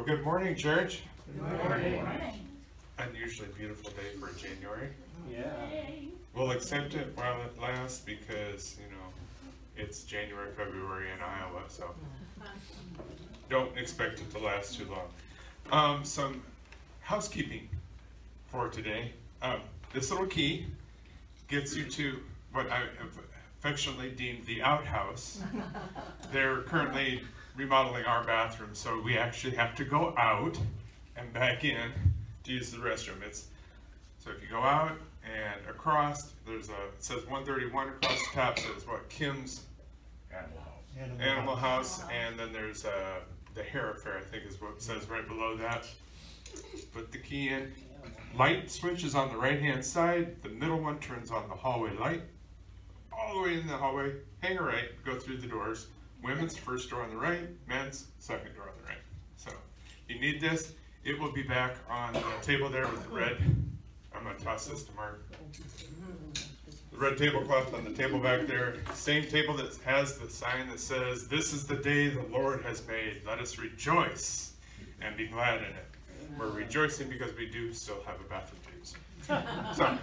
Well, good morning, church. Good morning. Unusually beautiful day for January. Yeah. We'll accept it while it lasts because, you know, it's January, February in Iowa, so don't expect it to last too long. Um, some housekeeping for today. Um, this little key gets you to what I affectionately deem the outhouse. They're currently remodeling our bathroom, so we actually have to go out and back in to use the restroom. It's so if you go out and across, there's a it says 131 across the top says what Kim's Animal house. Animal House, and then there's uh, the Hair Affair, I think is what says right below that. Put the key in. Light switch is on the right hand side. The middle one turns on the hallway light. All the way in the hallway, hang a right, go through the doors. Women's first door on the right, men's second door on the right. So you need this. It will be back on the table there with the red. I'm gonna toss this to Mark. The red tablecloth on the table back there, same table that has the sign that says, "This is the day the Lord has made. Let us rejoice and be glad in it." We're rejoicing because we do still have a bathroom to use. So,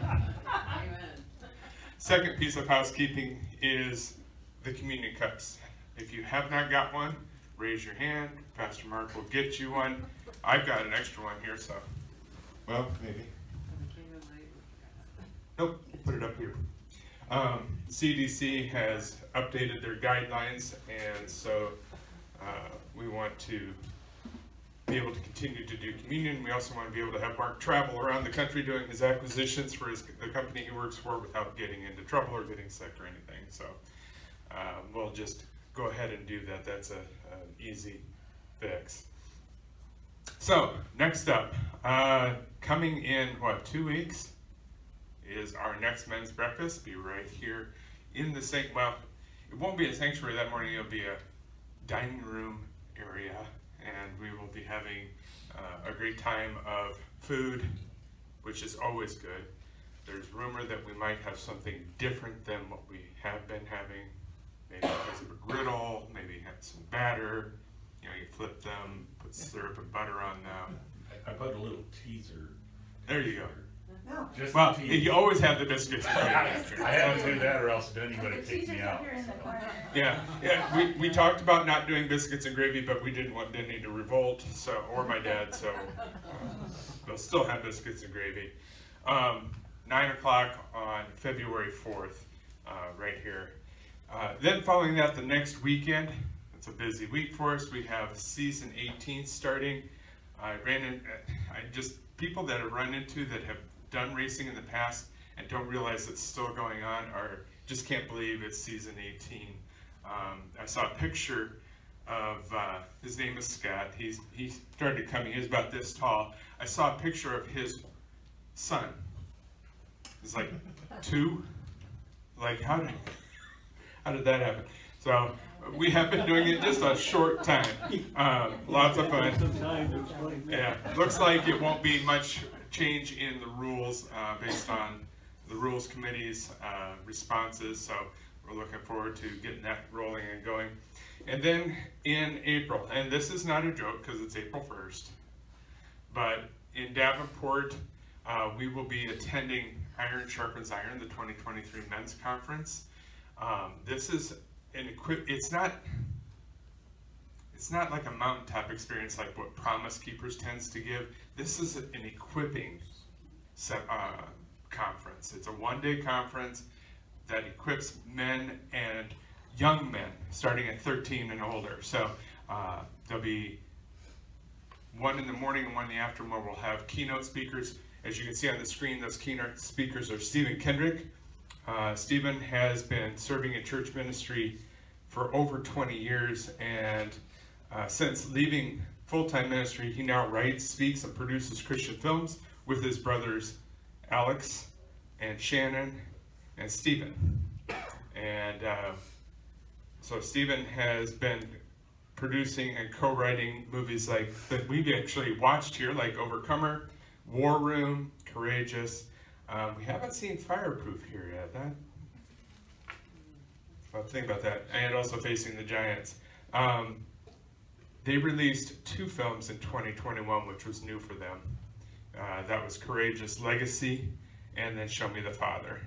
second piece of housekeeping is the communion cups. If you have not got one, raise your hand. Pastor Mark will get you one. I've got an extra one here, so, well, maybe. Nope, put it up here. Um, CDC has updated their guidelines, and so uh, we want to be able to continue to do communion. We also want to be able to have Mark travel around the country doing his acquisitions for his, the company he works for without getting into trouble or getting sick or anything. So uh, we'll just go ahead and do that. That's a, an easy fix. So next up, uh, coming in what two weeks is our next men's breakfast. Be right here in the sink. Well, it won't be a sanctuary that morning. It'll be a dining room area, and we will be having uh, a great time of food, which is always good. There's rumor that we might have something different than what we have been having. Maybe because of a griddle, maybe have some batter. You know, you flip them, put syrup and butter on them. I, I put a little teaser. There you go. No. Just Well, a you always have the biscuits. and I gravy. I had to do that or else then you Put would have kicked me out. here in the so. Yeah, yeah. We, we talked about not doing biscuits and gravy, but we didn't want Denny to revolt, so or my dad, so uh, they'll still have biscuits and gravy. Um, Nine o'clock on February fourth, uh, right here. Uh, then following that, the next weekend. It's a busy week for us. We have season 18 starting. I ran in. I just people that have run into that have done racing in the past and don't realize it's still going on are just can't believe it's season 18. Um, I saw a picture of uh, his name is Scott. He's he started coming. He was about this tall. I saw a picture of his son. He's like two. Like how did how did that happen? So we have been doing it just a short time. Um, lots of fun. Yeah, looks like it won't be much change in the rules uh, based on the rules committee's uh, responses. So we're looking forward to getting that rolling and going. And then in April, and this is not a joke because it's April 1st, but in Davenport, uh, we will be attending Iron Sharpens Iron, the 2023 Men's Conference. Um, this is an equip. It's not. It's not like a mountaintop experience like what Promise Keepers tends to give. This is an equipping uh, conference. It's a one-day conference that equips men and young men starting at 13 and older. So uh, there'll be one in the morning and one in the afternoon where we'll have keynote speakers. As you can see on the screen, those keynote speakers are Stephen Kendrick. Uh, Stephen has been serving in church ministry for over 20 years, and uh, since leaving full-time ministry, he now writes, speaks, and produces Christian films with his brothers Alex and Shannon and Stephen. And uh, so Stephen has been producing and co-writing movies like that we've actually watched here, like Overcomer, War Room, Courageous. Um, we haven't seen Fireproof here yet. That, about that. And also Facing the Giants. Um, they released two films in 2021, which was new for them. Uh, that was Courageous Legacy and then Show Me the Father.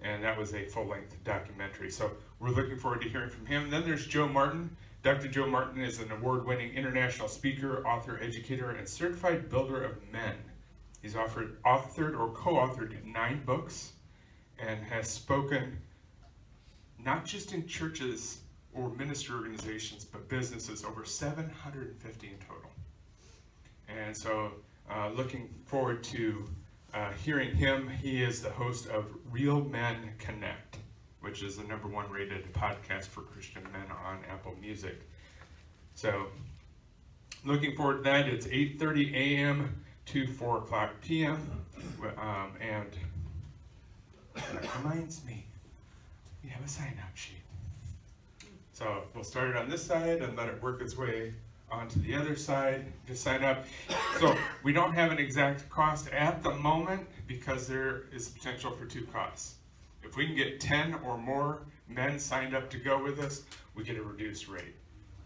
And that was a full length documentary. So we're looking forward to hearing from him. Then there's Joe Martin. Dr. Joe Martin is an award winning international speaker, author, educator, and certified builder of men. He's offered, authored or co authored nine books and has spoken not just in churches or ministry organizations, but businesses, over 750 in total. And so, uh, looking forward to uh, hearing him. He is the host of Real Men Connect, which is the number one rated podcast for Christian men on Apple Music. So, looking forward to that. It's 8:30 a.m. to 4 o'clock p.m. Um, and that reminds me, we have a sign-up sheet. So we'll start it on this side and let it work its way onto the other side to sign up. So we don't have an exact cost at the moment because there is potential for two costs. If we can get 10 or more men signed up to go with us, we get a reduced rate.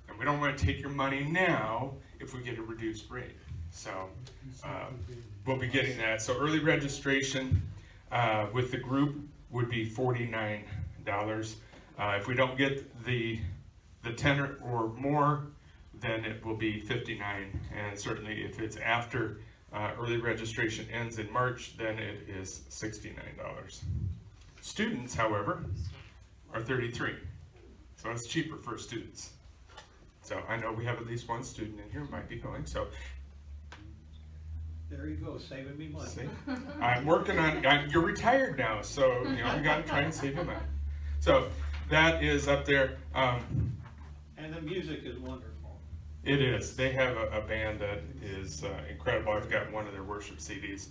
And we don't want to take your money now if we get a reduced rate. So um, we'll be getting that. So early registration uh, with the group would be $49. Uh, if we don't get the the 10 or, or more, then it will be 59. And certainly if it's after uh, early registration ends in March, then it is $69. Students, however, are 33. So it's cheaper for students. So I know we have at least one student in here might be going. So There you go, saving me money. See? I'm working on, I'm, you're retired now, so, you know, I gotta try and save you money. So, that is up there. Um, And the music is wonderful. it is, they have a, a band that is uh, incredible. I've got one of their worship CDs,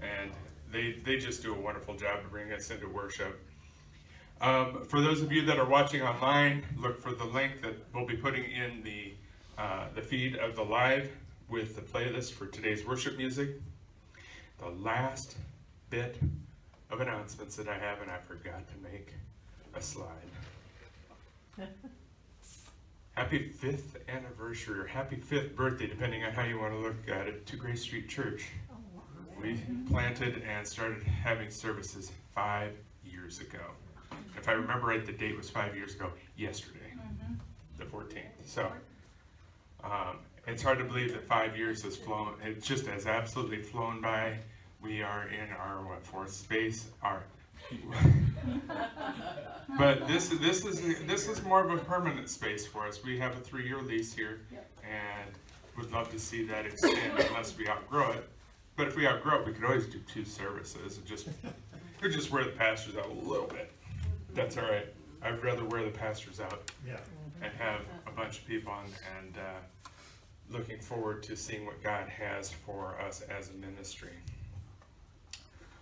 and they, they just do a wonderful job to bring us into worship. Um, for those of you that are watching online, look for the link that we'll be putting in the, uh, the feed of the live with the playlist for today's worship music. The last bit of announcements that I have, and I forgot to make a slide. Happy fifth anniversary or happy fifth birthday, depending on how you want to look at it, to Grace Street Church. We planted and started having services five years ago. If I remember right, the date was five years ago, yesterday, the 14th. So um, it's hard to believe that five years has flown. It just has absolutely flown by. We are in our what fourth space. Our but this is this is this is more of a permanent space for us. We have a three-year lease here, and would love to see that extend unless we outgrow it. But if we outgrow it, we could always do two services and just or just wear the pastors out a little bit. That's all right. I'd rather wear the pastors out Yeah. and have a bunch of people on and uh, looking forward to seeing what God has for us as a ministry.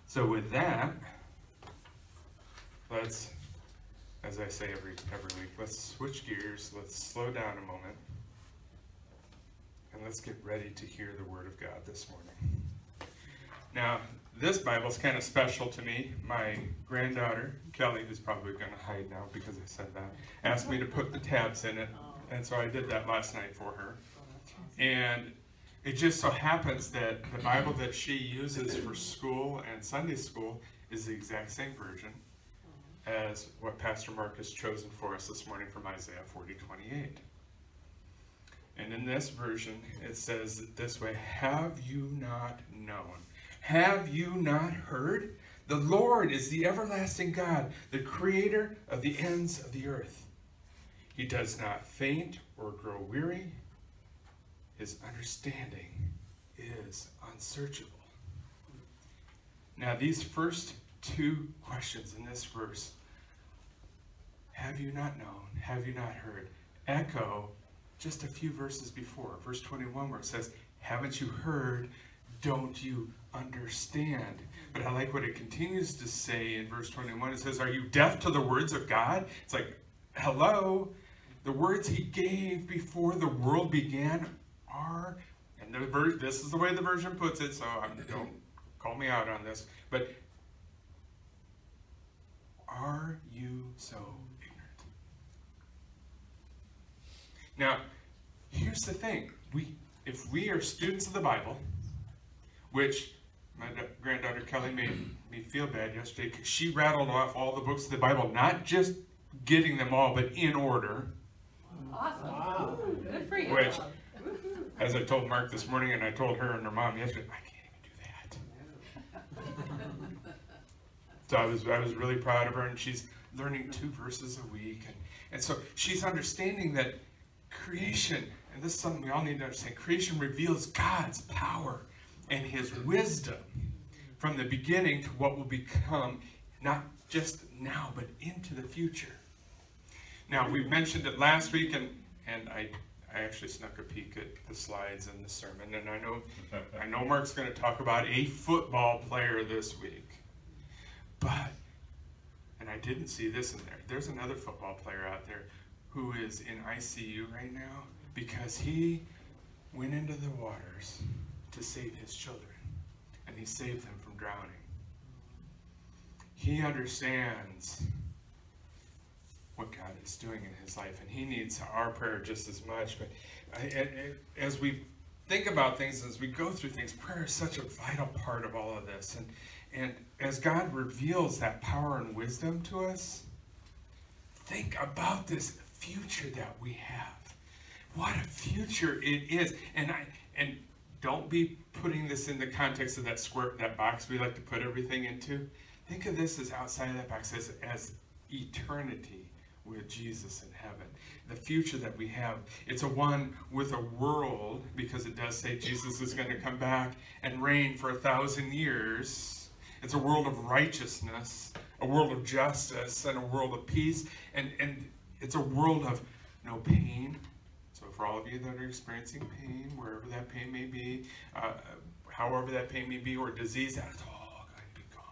So with that, let's, as I say every every week, let's switch gears. Let's slow down a moment, and let's get ready to hear the Word of God this morning. Now, this Bible is kind of special to me. My granddaughter, Kelly, who's probably going to hide now because I said that, asked me to put the tabs in it. And so I did that last night for her. And it just so happens that the Bible that she uses for school and Sunday school is the exact same version as what Pastor Mark has chosen for us this morning from Isaiah 40 28. And in this version, it says this way Have you not known? Have you not heard? The Lord is the everlasting God, the creator of the ends of the earth. He does not faint or grow weary. His understanding is unsearchable. Now, these first two questions in this verse have you not known? Have you not heard? Echo just a few verses before, verse 21, where it says, Haven't you heard? Don't you understand? But I like what it continues to say in verse 21. It says, Are you deaf to the words of God? It's like, Hello? The words he gave before the world began are, and the ver- this is the way the version puts it, so I'm, don't call me out on this, but are you so ignorant? Now, here's the thing, we, if we are students of the Bible, which my granddaughter Kelly made me feel bad yesterday because she rattled off all the books of the Bible, not just getting them all, but in order. Awesome. Good for you. Which, as I told Mark this morning, and I told her and her mom yesterday, I can't even do that. So I was, I was really proud of her, and she's learning two verses a week, and, and so she's understanding that creation, and this is something we all need to understand, creation reveals God's power and His wisdom from the beginning to what will become, not just now, but into the future. Now, we mentioned it last week, and, and I, I actually snuck a peek at the slides and the sermon, and I know, I know Mark's gonna talk about a football player this week. But, and I didn't see this in there, there's another football player out there who is in ICU right now because he went into the waters to save his children, and he saved them from drowning. He understands what God is doing in his life, and he needs our prayer just as much. But as we think about things, as we go through things, prayer is such a vital part of all of this. And and as God reveals that power and wisdom to us, think about this future that we have. What a future it is. And I and don't be putting this in the context of that square that box we like to put everything into. Think of this as outside of that box as, as eternity with Jesus in heaven. The future that we have, it's a one with a world, because it does say Jesus is going to come back and reign for a thousand years. It's a world of righteousness, a world of justice, and a world of peace. And, and it's a world of no pain. So for all of you that are experiencing pain, wherever that pain may be, uh, however that pain may be, or disease, that's all going to be gone.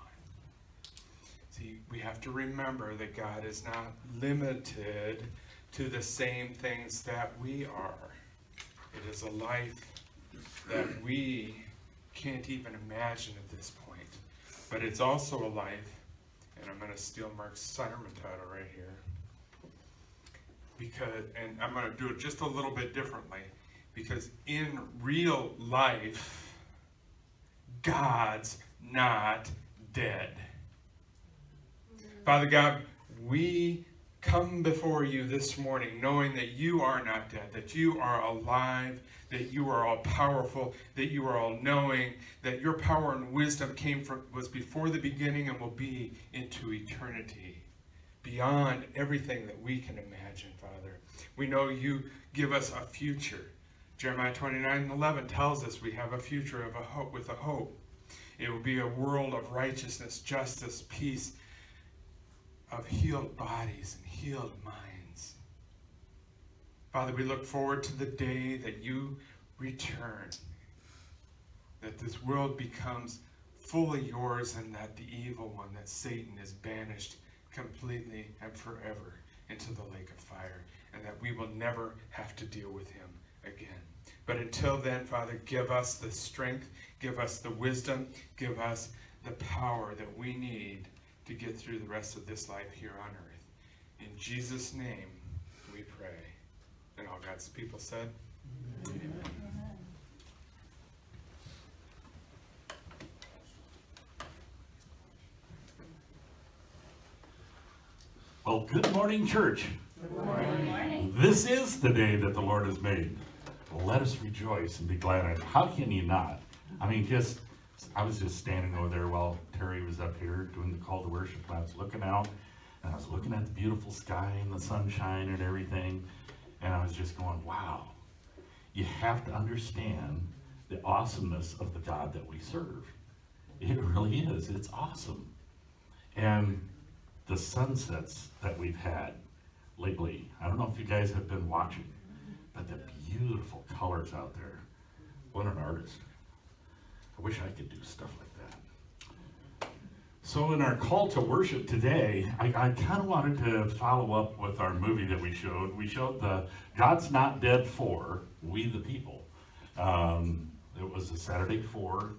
See, we have to remember that God is not limited to the same things that we are. It is a life that we can't even imagine at this point. But it's also a life, and I'm going to steal Mark's sermon title right here. Because, and I'm going to do it just a little bit differently. Because in real life, God's not dead. Father God, we come before you this morning knowing that you are not dead, that you are alive, that you are all powerful, that you are all knowing, that your power and wisdom came from was before the beginning and will be into eternity, beyond everything that we can imagine, Father. We know you give us a future. Jeremiah 29 and 11 tells us we have a future of a hope with a hope. It will be a world of righteousness, justice, peace, of healed bodies and healed minds. Father, we look forward to the day that you return, that this world becomes fully yours and that the evil one, that Satan, is banished completely and forever into the lake of fire, and that we will never have to deal with him again. But until then, Father, give us the strength, give us the wisdom, give us the power that we need to get through the rest of this life here on earth. In Jesus' name we pray. And all God's people said, Amen. Well, good morning, church. Good morning. This is the day that the Lord has made. Let us rejoice and be glad in it. How can you not? I mean, just, I was just standing over there while Terry was up here doing the call to worship. I was looking out and I was looking at the beautiful sky and the sunshine and everything. And I was just going, wow. You have to understand the awesomeness of the God that we serve. It really is. It's awesome. And the sunsets that we've had lately, I don't know if you guys have been watching, but the beautiful colors out there. What an artist. I wish I could do stuff like that. So in our call to worship today, I, I kind of wanted to follow up with our movie that we showed. We showed the God's Not Dead 4, We the People. Um, it was a Saturday before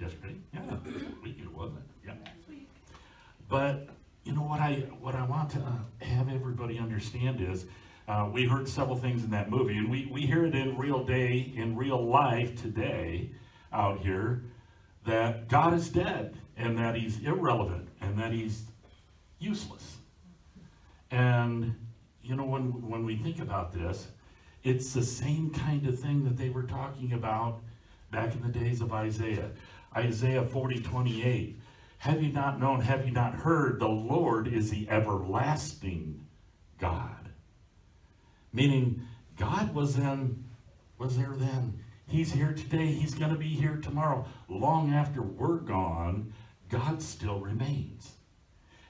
yesterday. Yeah, week it wasn't it? Yeah. But you know what I what I want to uh, have everybody understand is Uh, we heard several things in that movie, and we, we hear it in real day, in real life today out here, that God is dead, and that he's irrelevant, and that he's useless. And, you know, when, when we think about this, it's the same kind of thing that they were talking about back in the days of Isaiah. Isaiah 40, 28. Have you not known, have you not heard, the Lord is the everlasting God. Meaning, God was then, was there then. He's here today, he's gonna be here tomorrow. Long after we're gone, God still remains.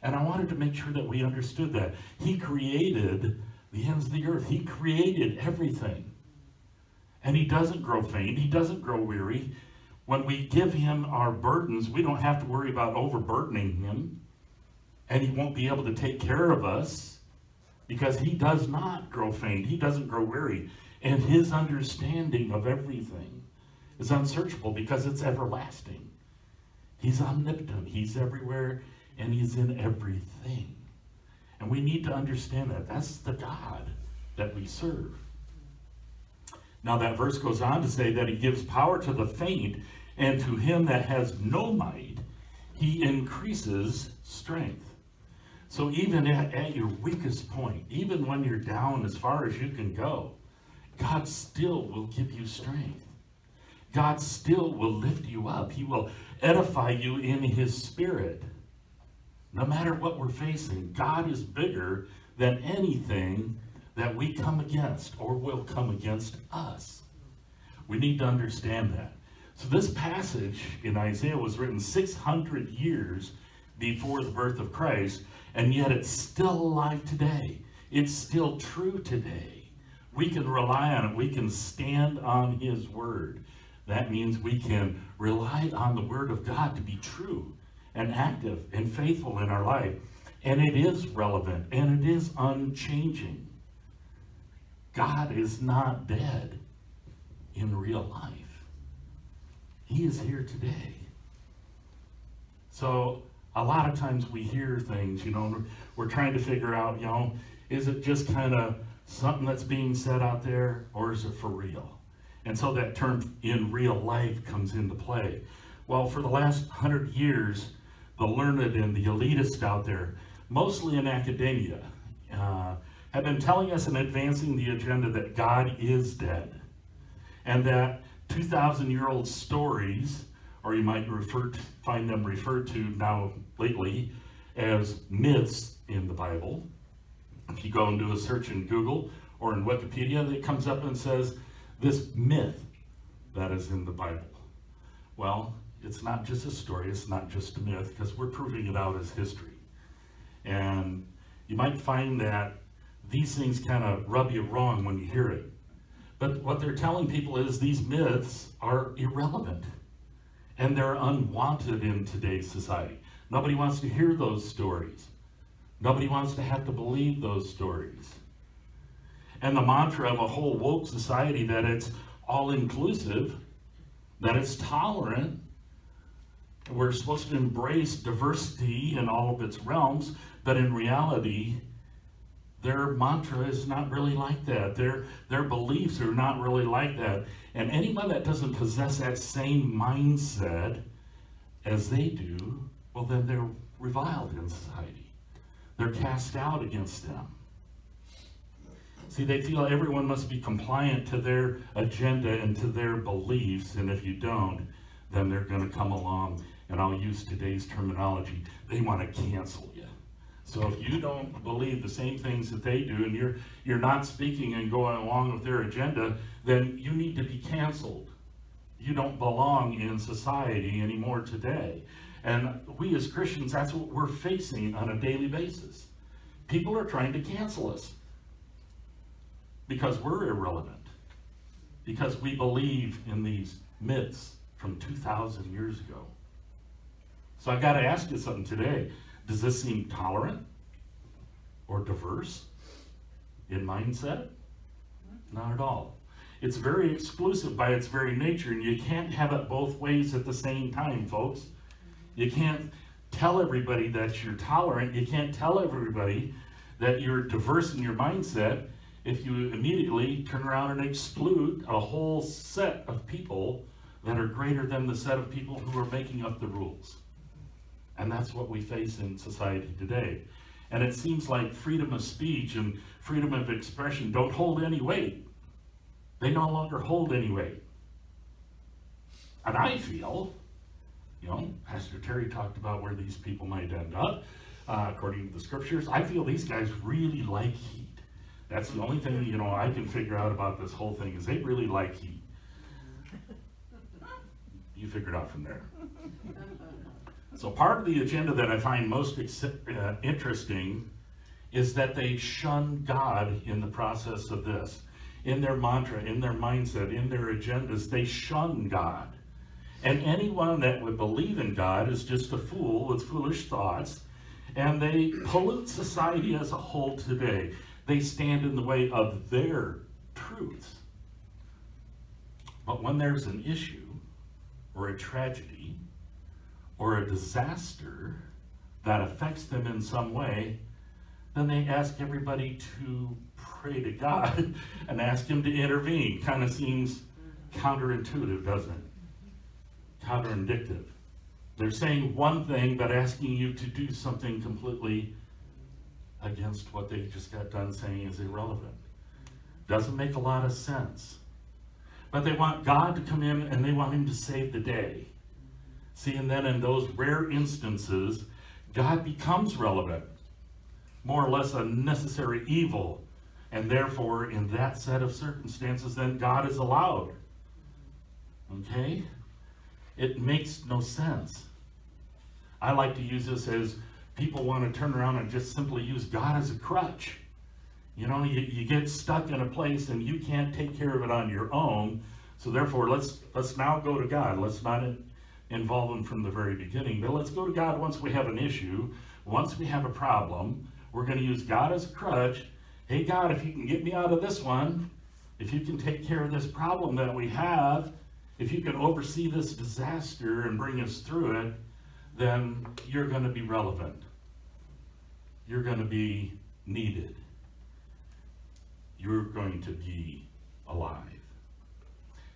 And I wanted to make sure that we understood that. He created the ends of the earth. He created everything. And he doesn't grow faint. He doesn't grow weary. When we give him our burdens, we don't have to worry about overburdening him. And he won't be able to take care of us because he does not grow faint. He doesn't grow weary. And his understanding of everything is unsearchable because it's everlasting. He's omnipotent. He's everywhere and he's in everything. And we need to understand that. That's the God that we serve. Now that verse goes on to say that he gives power to the faint, and to him that has no might, he increases strength. So even at, at your weakest point, even when you're down as far as you can go, God still will give you strength. God still will lift you up. He will edify you in his spirit. No matter what we're facing, God is bigger than anything that we come against or will come against us. We need to understand that. So this passage in Isaiah was written 600 years before the birth of Christ, and yet it's still alive today. It's still true today. We can rely on it. We can stand on his word. That means we can rely on the word of God to be true and active and faithful in our life. And it is relevant and it is unchanging. God is not dead in real life. He is here today. So a lot of times we hear things, you know, we're trying to figure out, you know, is it just kind of something that's being said out there or is it for real? And so that term in real life comes into play. Well, for the last hundred years, the learned and the elitist out there, mostly in academia, uh, have been telling us and advancing the agenda that God is dead. And that 2,000 year old stories, or you might refer to, find them referred to now lately as myths in the Bible. If you go and do a search in Google or in Wikipedia, it comes up and says, this myth that is in the Bible. Well, it's not just a story, it's not just a myth, because we're proving it out as history. And you might find that these things kind of rub you wrong when you hear it. But what they're telling people is these myths are irrelevant and they're unwanted in today's society. Nobody wants to hear those stories. Nobody wants to have to believe those stories. And the mantra of a whole woke society that it's all inclusive, that it's tolerant, we're supposed to embrace diversity in all of its realms, but in reality, their mantra is not really like that. Their, their beliefs are not really like that. And anyone that doesn't possess that same mindset as they do, well, then they're reviled in society. They're cast out against them. See, they feel everyone must be compliant to their agenda and to their beliefs, and if you don't, then they're going to come along, and I'll use today's terminology, they want to cancel you. So if you don't believe the same things that they do, and you're, you're not speaking and going along with their agenda, then you need to be canceled. You don't belong in society anymore today. And we as Christians, that's what we're facing on a daily basis. People are trying to cancel us because we're irrelevant, because we believe in these myths from 2,000 years ago. So I've got to ask you something today. Does this seem tolerant or diverse in mindset? Not at all. It's very exclusive by its very nature, and you can't have it both ways at the same time, folks. You can't tell everybody that you're tolerant. You can't tell everybody that you're diverse in your mindset if you immediately turn around and exclude a whole set of people that are greater than the set of people who are making up the rules. And that's what we face in society today. And it seems like freedom of speech and freedom of expression don't hold any weight. They no longer hold any weight. And I feel, you know, Pastor Terry talked about where these people might end up, uh, according to the scriptures. I feel these guys really like. That's the only thing, you know, I can figure out about this whole thing is they really like heat. You figure it out from there. So part of the agenda that I find most uh, interesting is that they shun God in the process of this. In their mantra, in their mindset, in their agendas, they shun God. And anyone that would believe in God is just a fool with foolish thoughts, and they pollute society as a whole today. They stand in the way of their truths. But when there's an issue, or a tragedy, or a disaster that affects them in some way, then they ask everybody to pray to God and ask Him to intervene. Kind of seems counterintuitive, doesn't it? Counterindicative. They're saying one thing, but asking you to do something completely against what they just got done saying is irrelevant. Doesn't make a lot of sense. But they want God to come in and they want Him to save the day. See, and then in those rare instances, God becomes relevant, more or less a necessary evil. And therefore, in that set of circumstances, then God is allowed. Okay? It makes no sense. I like to use this as people want to turn around and just simply use God as a crutch. You know, you, you get stuck in a place and you can't take care of it on your own. So therefore, let's let's now go to God. Let's not in, involve Him from the very beginning, but let's go to God once we have an issue, once we have a problem. We're going to use God as a crutch. Hey, God, if you can get me out of this one, if you can take care of this problem that we have, if you can oversee this disaster and bring us through it, then you're going to be relevant. You're going to be needed you're going to be alive.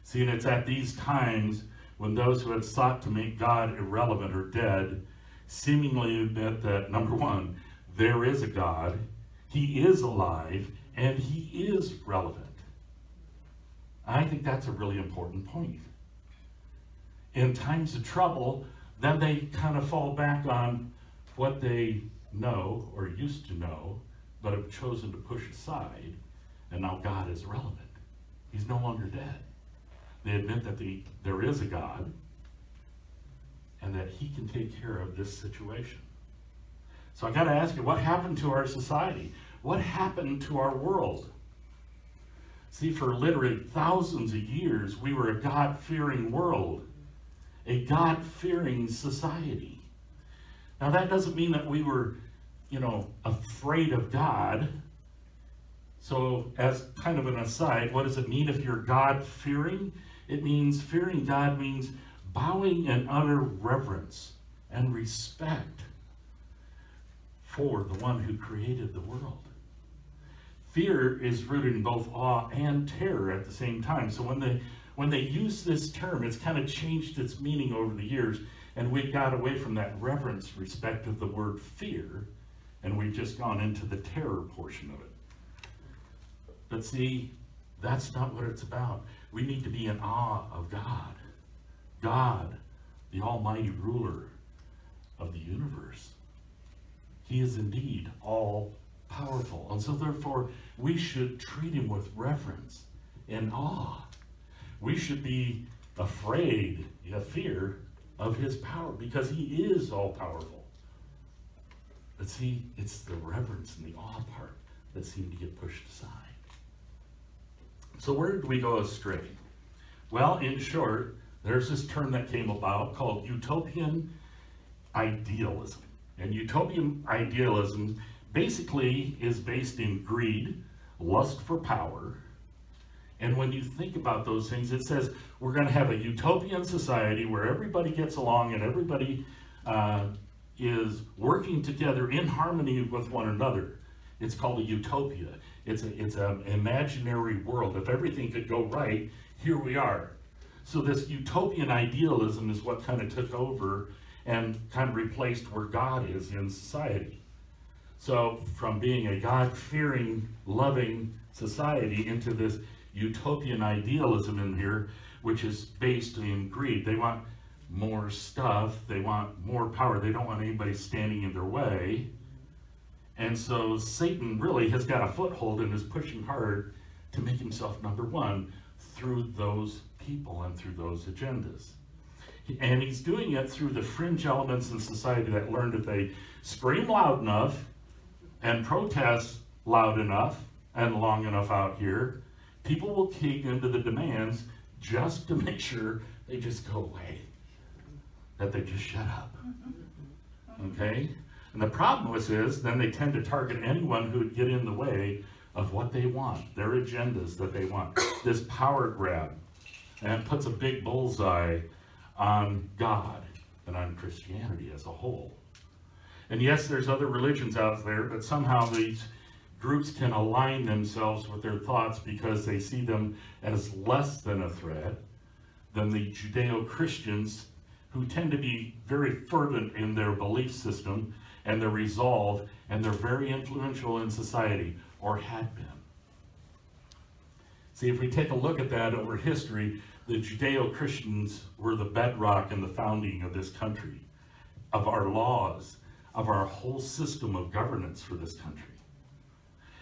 See, and it's at these times when those who have sought to make God irrelevant or dead seemingly admit that, number one, there is a God, He is alive, and He is relevant. I think that's a really important point. In times of trouble, then they kind of fall back on what they know or used to know, but have chosen to push aside and now God is relevant. He's no longer dead. They admit that the, there is a God and that he can take care of this situation. So I got to ask you, what happened to our society? What happened to our world? See, for literally thousands of years, we were a God fearing world, a God fearing society. Now, that doesn't mean that we were, you know, afraid of God so, as kind of an aside, what does it mean if you're God fearing? It means fearing God means bowing in utter reverence and respect for the one who created the world. Fear is rooted in both awe and terror at the same time. So when they when they use this term, it's kind of changed its meaning over the years, and we got away from that reverence, respect of the word fear, and we've just gone into the terror portion of it. But see, that's not what it's about. We need to be in awe of God. God, the almighty ruler of the universe. He is indeed all powerful. And so therefore, we should treat him with reverence and awe. We should be afraid, yeah, fear of his power because he is all powerful. But see, it's the reverence and the awe part that seem to get pushed aside. So where did we go astray? Well, in short, there's this term that came about called utopian idealism. And utopian idealism basically is based in greed, lust for power. And when you think about those things, it says we're going to have a utopian society where everybody gets along and everybody uh, is working together in harmony with one another. It's called a utopia. It's a, it's an imaginary world. If everything could go right, here we are. So this utopian idealism is what kind of took over and kind of replaced where God is in society. So from being a God-fearing, loving society into this utopian idealism in here, which is based in greed. They want more stuff. They want more power. They don't want anybody standing in their way. And so Satan really has got a foothold and is pushing hard to make himself number one through those people and through those agendas. And he's doing it through the fringe elements in society that learned if they scream loud enough and protest loud enough and long enough out here, people will cave into the demands just to make sure they just go away, that they just shut up. Okay? And the problem with this is then they tend to target anyone who would get in the way of what they want, their agendas that they want, this power grab. And puts a big bullseye on God and on Christianity as a whole. And yes, there's other religions out there, but somehow these groups can align themselves with their thoughts because they see them as less than a threat than the Judeo-Christians who tend to be very fervent in their belief system and their resolve, and they're very influential in society, or had been. See, if we take a look at that over history, the Judeo-Christians were the bedrock in the founding of this country, of our laws, of our whole system of governance for this country.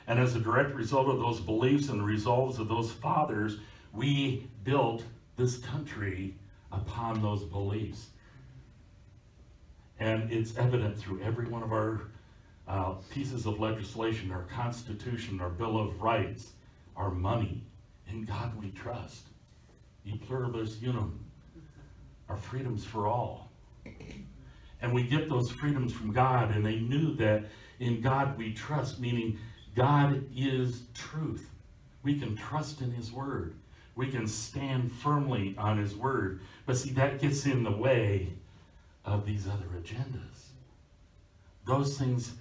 And as a direct result of those beliefs and the resolves of those fathers, we built this country upon those beliefs. And it's evident through every one of our uh, pieces of legislation, our Constitution, our Bill of Rights, our money. In God we trust. E pluribus unum. Our freedoms for all. And we get those freedoms from God, and they knew that in God we trust, meaning God is truth. We can trust in His Word. We can stand firmly on His Word. But see, that gets in the way of these other agendas. Those things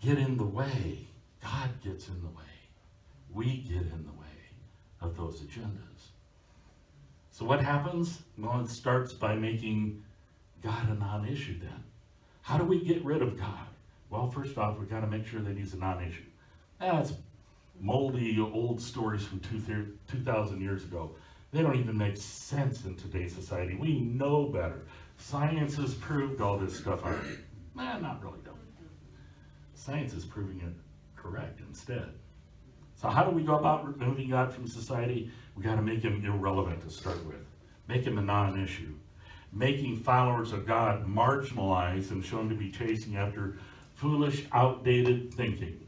get in the way. God gets in the way. We get in the way of those agendas. So what happens? Well, it starts by making God a non-issue then. How do we get rid of God? Well, first off, we've got to make sure that he's a non-issue. That's moldy old stories from 2,000 years ago. They don't even make sense in today's society. We know better. Science has proved all this stuff out. Not really though. Science is proving it correct instead. So how do we go about removing God from society? We got to make him irrelevant to start with. Make him a non-issue. Making followers of God marginalized and shown to be chasing after foolish, outdated thinking.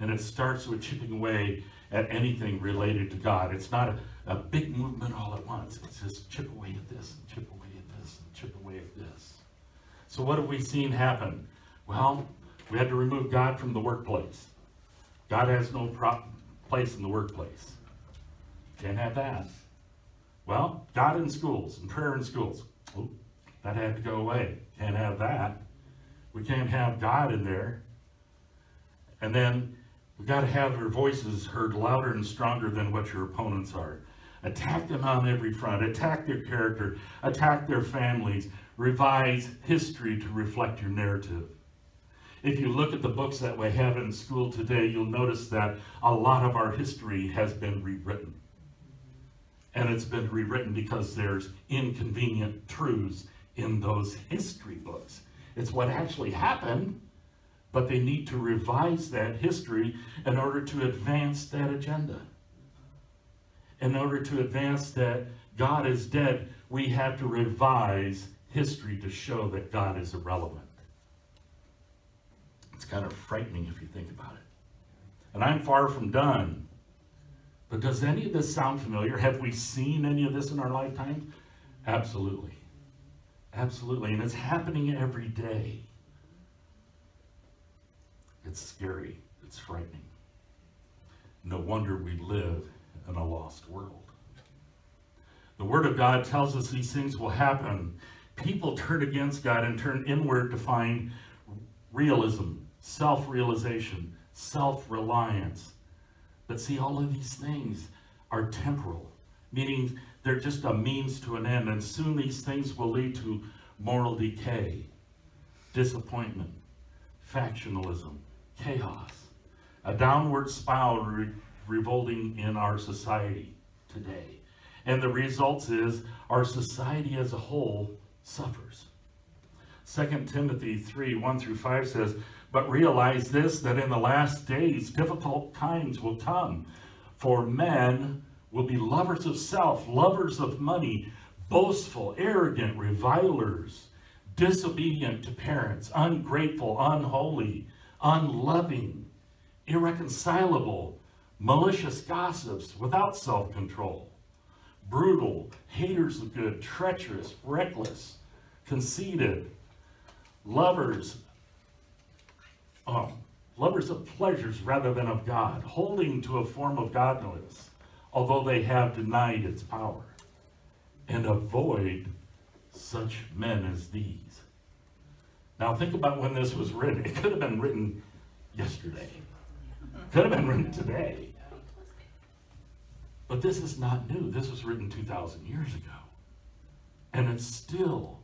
And it starts with chipping away at anything related to God. It's not a, a big movement all at once. It's just chip away at this, and chip away at this, and chip away at this. So what have we seen happen? Well, we had to remove God from the workplace. God has no place in the workplace. Can't have that. Well, God in schools and prayer in schools. Oh, that had to go away. Can't have that. We can't have God in there. And then we've got to have your voices heard louder and stronger than what your opponents are. Attack them on every front. Attack their character. Attack their families. Revise history to reflect your narrative. If you look at the books that we have in school today, you'll notice that a lot of our history has been rewritten. And it's been rewritten because there's inconvenient truths in those history books. It's what actually happened, but they need to revise that history in order to advance that agenda. In order to advance that God is dead, we have to revise history to show that God is irrelevant. It's kind of frightening if you think about it. And I'm far from done. But does any of this sound familiar? Have we seen any of this in our lifetime? Absolutely. Absolutely. And it's happening every day. It's scary. It's frightening. No wonder we live in a lost world. The Word of God tells us these things will happen. People turn against God and turn inward to find realism, self-realization, self-reliance. But see, all of these things are temporal, meaning they're just a means to an end, and soon these things will lead to moral decay, disappointment, factionalism, chaos, a downward spiral re- revolting in our society today. And the results is our society as a whole suffers. 2 Timothy 3, 1 through 5 says, But realize this, that in the last days difficult times will come, for men will be lovers of self, lovers of money, boastful, arrogant, revilers, disobedient to parents, ungrateful, unholy, unloving, irreconcilable, malicious gossips, without self-control, brutal, haters of good, treacherous, reckless, conceited, lovers, um, lovers of pleasures rather than of God, holding to a form of godliness, although they have denied its power. And avoid such men as these. Now think about when this was written. It could have been written yesterday. Could have been written today. But this is not new. This was written 2,000 years ago. And it's still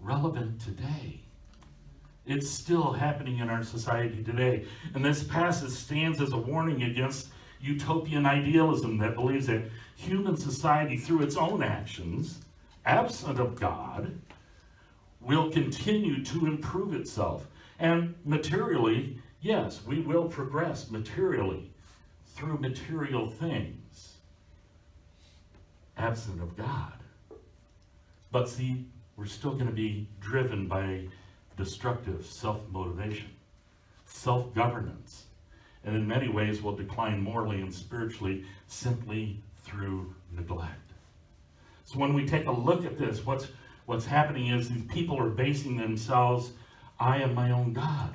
relevant today. It's still happening in our society today. And this passage stands as a warning against utopian idealism that believes that human society, through its own actions, absent of God, will continue to improve itself. And materially, yes, we will progress materially through material things, absent of God. But see, we're still going to be driven by destructive self-motivation, self-governance, and in many ways will decline morally and spiritually simply through neglect. So when we take a look at this, what's, what's happening is these people are basing themselves, I am my own God.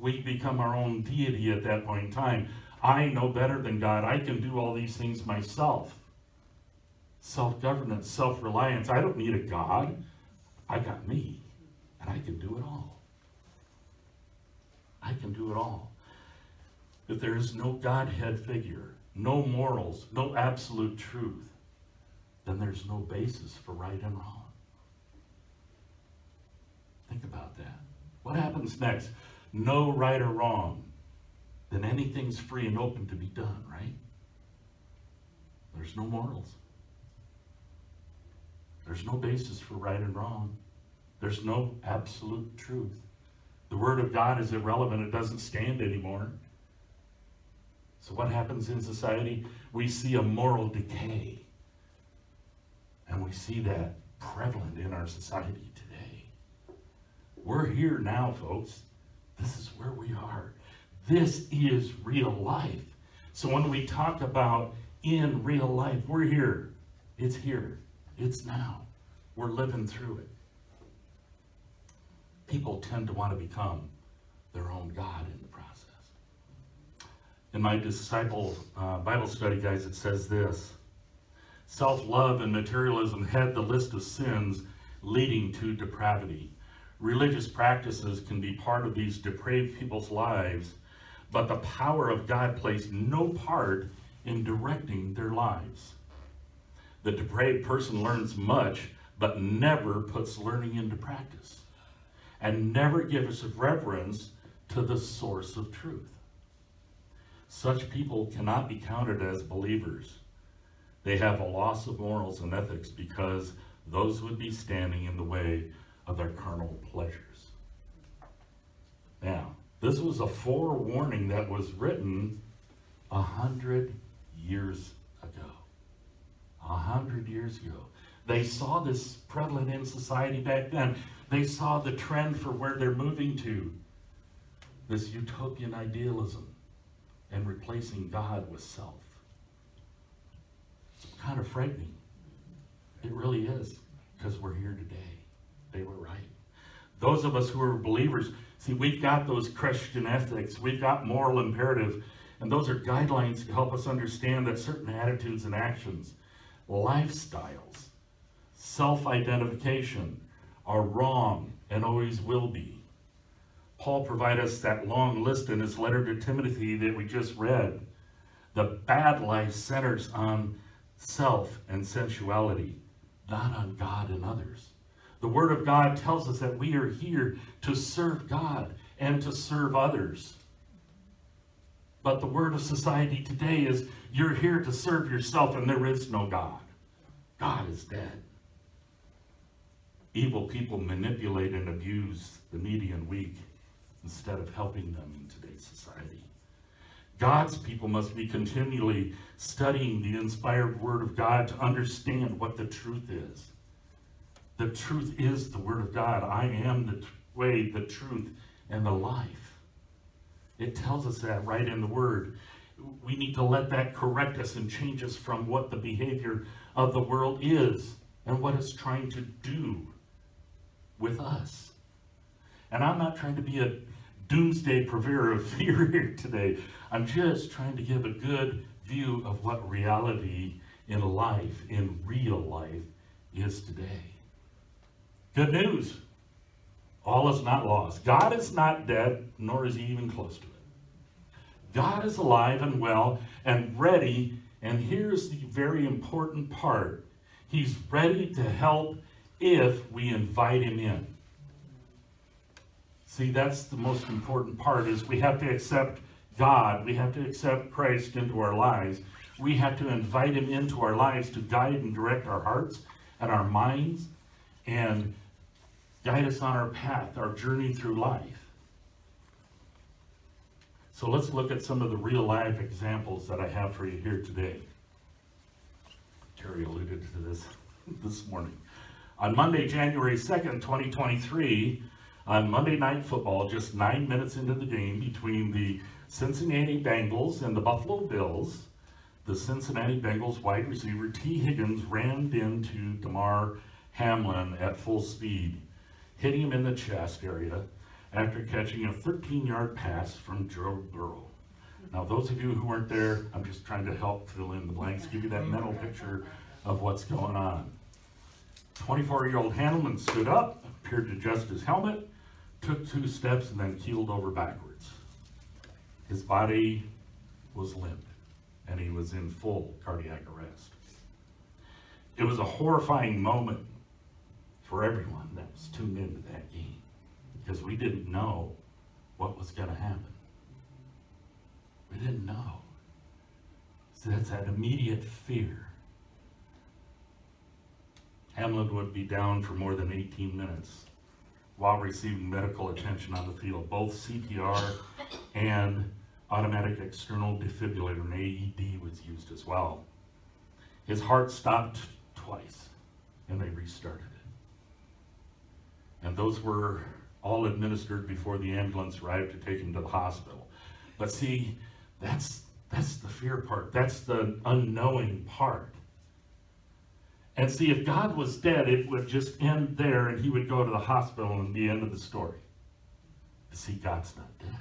We become our own deity at that point in time. I know better than God. I can do all these things myself. Self-governance, self-reliance. I don't need a God. I got me, and I can do it all. I can do it all. If there is no Godhead figure, no morals, no absolute truth, then there's no basis for right and wrong. Think about that. What happens next? No right or wrong. Then anything's free and open to be done, right? There's no morals. There's no basis for right and wrong. There's no absolute truth. The Word of God is irrelevant. It doesn't stand anymore. So what happens in society? We see a moral decay. And we see that prevalent in our society today. We're here now, folks. This is where we are. This is real life. So when we talk about in real life, we're here. It's here. It's now. We're living through it. People tend to want to become their own God in the process. In my disciple uh, Bible study, guys, it says this. Self-love and materialism head the list of sins leading to depravity. Religious practices can be part of these depraved people's lives, but the power of God plays no part in directing their lives. The depraved person learns much, but never puts learning into practice, and never gives reverence to the source of truth. Such people cannot be counted as believers. They have a loss of morals and ethics because those would be standing in the way of their carnal pleasures. Now, this was a forewarning that was written a hundred years ago. A hundred years ago. They saw this prevalent in society back then. They saw the trend for where they're moving to. This utopian idealism and replacing God with self. It's kind of frightening. It really is, because we're here today. They were right. Those of us who are believers, see, we've got those Christian ethics, we've got moral imperative, and those are guidelines to help us understand that certain attitudes and actions, lifestyles, self-identification are wrong and always will be. Paul provided us that long list in his letter to Timothy that we just read. The bad life centers on self and sensuality, not on God and others. The Word of God tells us that we are here to serve God and to serve others. But the word of society today is you're here to serve yourself and there is no God. God is dead. Evil people manipulate and abuse the needy and weak instead of helping them in today's society. God's people must be continually studying the inspired Word of God to understand what the truth is. The truth is the Word of God. I am the way, the truth, and the life. It tells us that right in the Word. We need to let that correct us and change us from what the behavior of the world is and what it's trying to do with us. And I'm not trying to be a doomsday purveyor of fear here today. I'm just trying to give a good view of what reality in life, in real life, is today. Good news. All is not lost. God is not dead, nor is he even close to it. God is alive and well and ready, and here's the very important part. He's ready to help if we invite him in. See, that's the most important part is we have to accept God. We have to accept Christ into our lives. We have to invite him into our lives to guide and direct our hearts and our minds and guide us on our path, our journey through life. So let's look at some of the real life examples that I have for you here today. Terry alluded to this this morning. On Monday, January 2nd, 2023, on Monday Night Football, just nine minutes into the game between the Cincinnati Bengals and the Buffalo Bills, the Cincinnati Bengals wide receiver Tee Higgins rammed into Damar Hamlin at full speed, hitting him in the chest area after catching a 13-yard pass from Joe Burrow. Now, those of you who weren't there, I'm just trying to help fill in the blanks, give you that mental picture of what's going on. 24-year-old Handelman stood up, appeared to adjust his helmet, took two steps, and then keeled over backwards. His body was limp, and he was in full cardiac arrest. It was a horrifying moment for everyone that was tuned into that game because we didn't know what was going to happen. We didn't know. So that's that immediate fear. Hamlin would be down for more than 18 minutes while receiving medical attention on the field. Both CPR and automatic external defibrillator, an AED, was used as well. His heart stopped twice, and they restarted. And those were all administered before the ambulance arrived to take him to the hospital. But see, that's that's the fear part. That's the unknowing part. And see, if God was dead, it would just end there and he would go to the hospital and the end of the story. But see, God's not dead.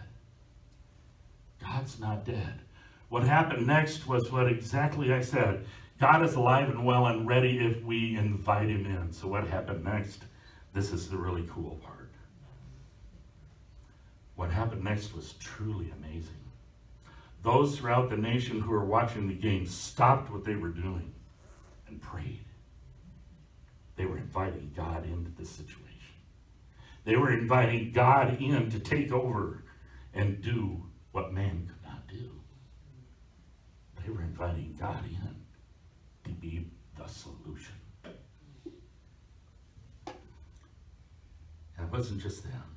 God's not dead. What happened next was what exactly I said. God is alive and well and ready if we invite him in. So what happened next? This is the really cool part. What happened next was truly amazing. Those throughout the nation who were watching the game stopped what they were doing and prayed. They were inviting God into the situation. They were inviting God in to take over and do what man could not do. They were inviting God in to be the solution. And it wasn't just them.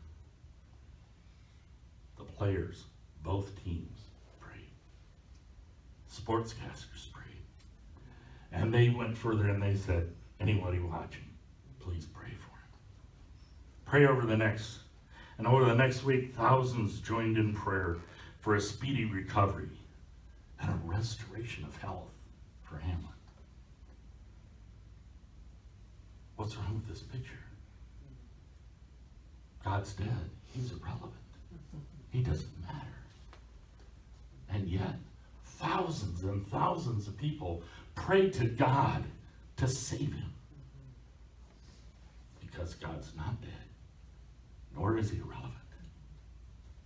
The players, both teams, prayed. Sportscasters prayed. And they went further and they said, anybody watching, please pray for him. Pray over the next, and over the next week, thousands joined in prayer for a speedy recovery and a restoration of health for Hamlin. What's wrong with this picture? God's dead. He's irrelevant. He doesn't matter. And yet, thousands and thousands of people pray to God to save him. Because God's not dead, nor is he irrelevant.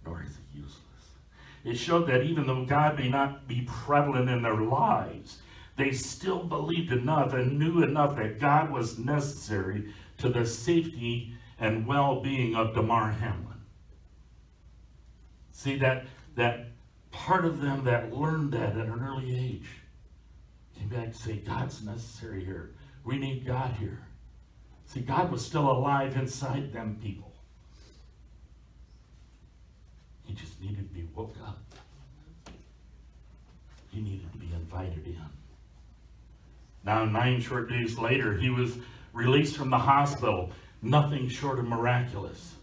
nor is he useless. It showed that even though God may not be prevalent in their lives, they still believed enough and knew enough that God was necessary to the safety and well-being of Damar Hamlin. See that that part of them that learned that at an early age came back to say, God's necessary here. We need God here. See, God was still alive inside them people. He just needed to be woke up. He needed to be invited in. Now, nine short days later, he was released from the hospital. Nothing short of miraculous.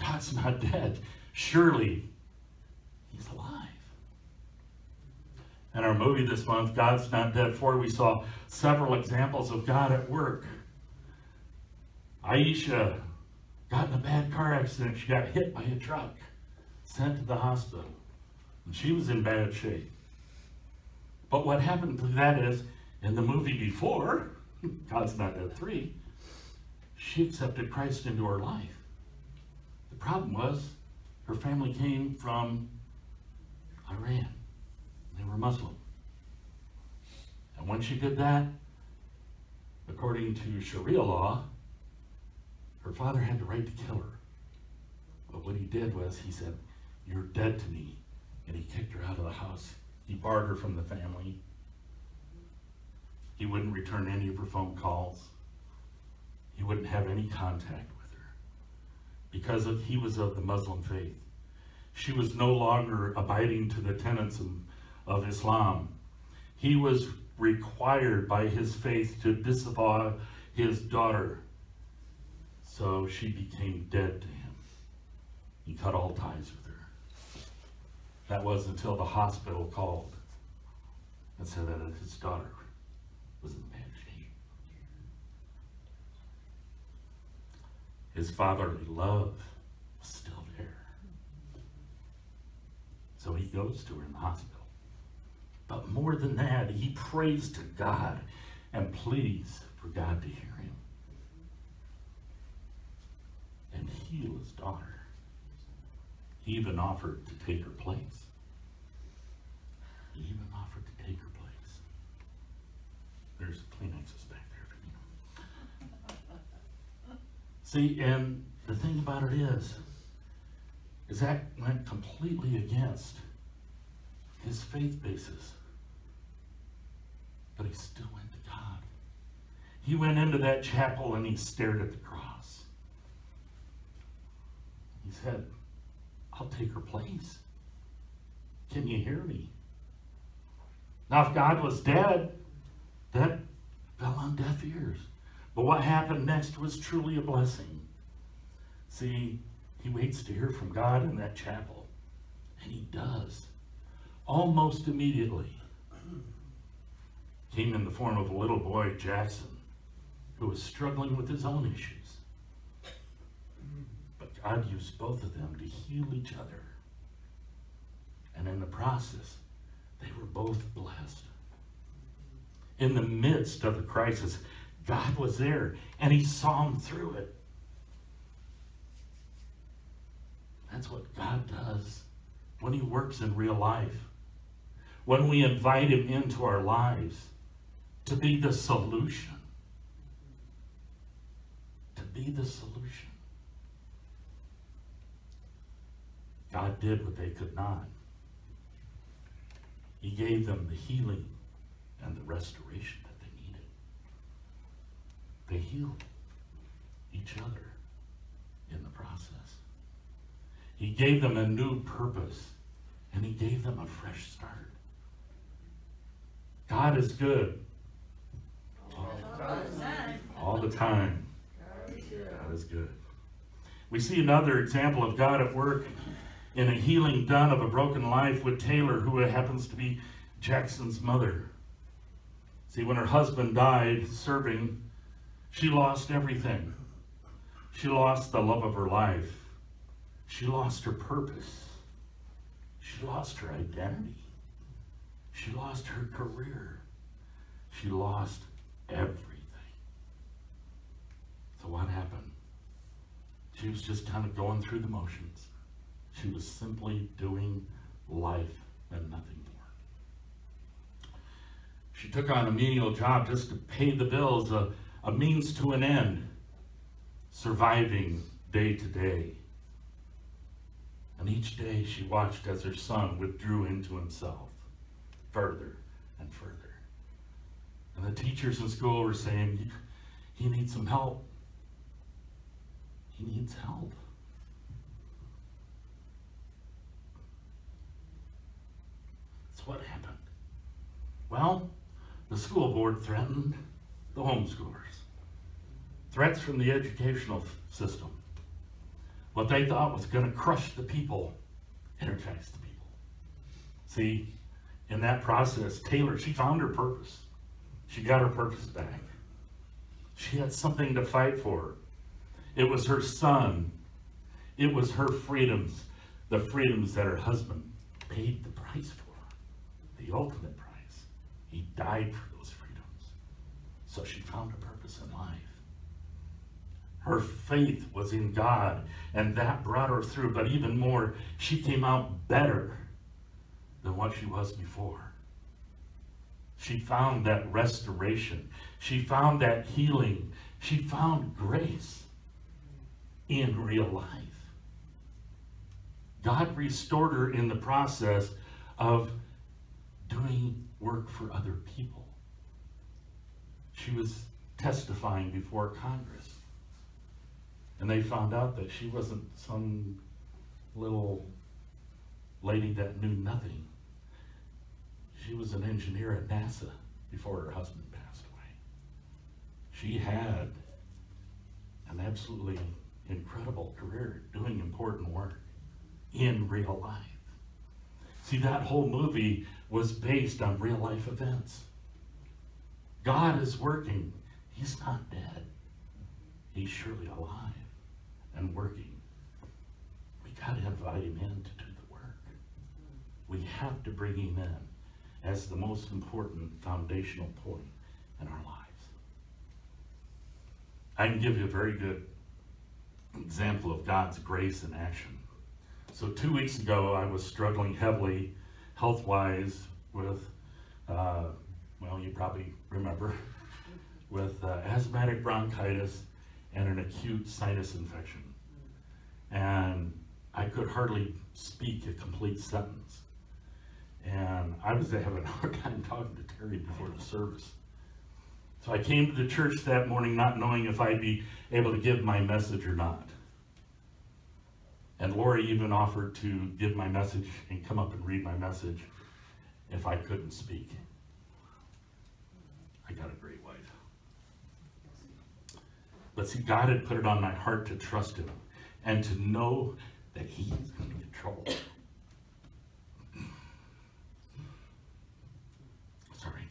God's not dead. Surely, he's alive. In our movie this month, God's Not Dead 4, we saw several examples of God at work. Aisha got in a bad car accident. She got hit by a truck, sent to the hospital. And she was in bad shape. But what happened to that is, in the movie before, God's Not Dead 3, she accepted Christ into her life. The problem was, her family came from Iran. They were Muslim. And when she did that, according to Sharia law, her father had the right to kill her. But what he did was he said, You're dead to me. And he kicked her out of the house. He barred her from the family. He wouldn't return any of her phone calls. He wouldn't have any contact with her because of, he was of the Muslim faith. She was no longer abiding to the tenets of, of Islam. He was required by his faith to disavow his daughter. So she became dead to him. He cut all ties with her. That was until the hospital called and said that his daughter was in bad shape. His fatherly love was still there. So he goes to her in the hospital. But more than that, he prays to God and pleads for God to hear him and heal his daughter. He even offered to take her place. Even offered to take her place. There's Kleenexes back there for you. See, and the thing about it is, is that went completely against his faith basis. But he still went to God. He went into that chapel and he stared at the cross. He said, I'll take her place. Can you hear me? Now, if God was dead, that fell on deaf ears. But what happened next was truly a blessing. See, he waits to hear from God in that chapel. And he does. Almost immediately. Came in the form of a little boy, Jackson, who was struggling with his own issues. But God used both of them to heal each other. And in the process, they were both blessed. In the midst of the crisis, God was there and he saw him through it. That's what God does when he works in real life. When we invite him into our lives to be the solution. To be the solution. God did what they could not. He gave them the healing and the restoration. They healed each other in the process. He gave them a new purpose and he gave them a fresh start. God is good all the time. God is good. We see another example of God at work in a healing done of a broken life with Taylor, who happens to be Jackson's mother. See, when her husband died serving, she lost everything. She lost the love of her life. She lost her purpose. She lost her identity. She lost her career. She lost everything. So what happened? She was just kind of going through the motions. She was simply doing life and nothing more. She took on a menial job just to pay the bills, a means to an end, surviving day to day. And each day she watched as her son withdrew into himself further and further. And the teachers in school were saying, he needs some help. He needs help. That's what happened. Well, the school board threatened the homeschoolers. Threats from the educational system. What they thought was going to crush the people, energize the people. See, in that process, Taylor, she found her purpose. She got her purpose back. She had something to fight for. It was her son. It was her freedoms, the freedoms that her husband paid the price for, the ultimate price. He died for. So she found a purpose in life. Her faith was in God, and that brought her through. But even more, she came out better than what she was before. She found that restoration. She found that healing. She found grace in real life. God restored her in the process of doing work for other people. She was testifying before Congress. And they found out that she wasn't some little lady that knew nothing. She was an engineer at NASA before her husband passed away. She had an absolutely incredible career doing important work in real life. See, that whole movie was based on real life events. God is working. He's not dead. He's surely alive and working. We got to invite him in to do the work. We have to bring him in as the most important foundational point in our lives. I can give you a very good example of God's grace in action. So two weeks ago, I was struggling heavily, health-wise, with, uh, well, you probably remember, with uh, asthmatic bronchitis and an acute sinus infection. And I could hardly speak a complete sentence. And I was having a hard time talking to Terry before the service. So I came to the church that morning not knowing if I'd be able to give my message or not. And Lori even offered to give my message and come up and read my message if I couldn't speak. I got a great wife. But see, God had put it on my heart to trust Him and to know that He is in control. Sorry.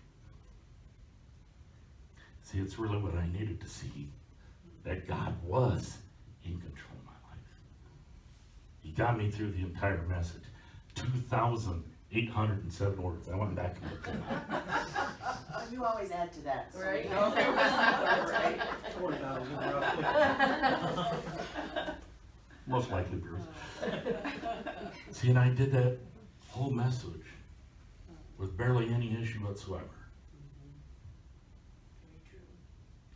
See, it's really what I needed to see that God was in control of my life. He got me through the entire message 2,807 words. I went back and looked at it. You always add to that. so Right. we know there was something, right? Four thousand roughly. Most likely Bruce. See, and I did that whole message with barely any issue whatsoever.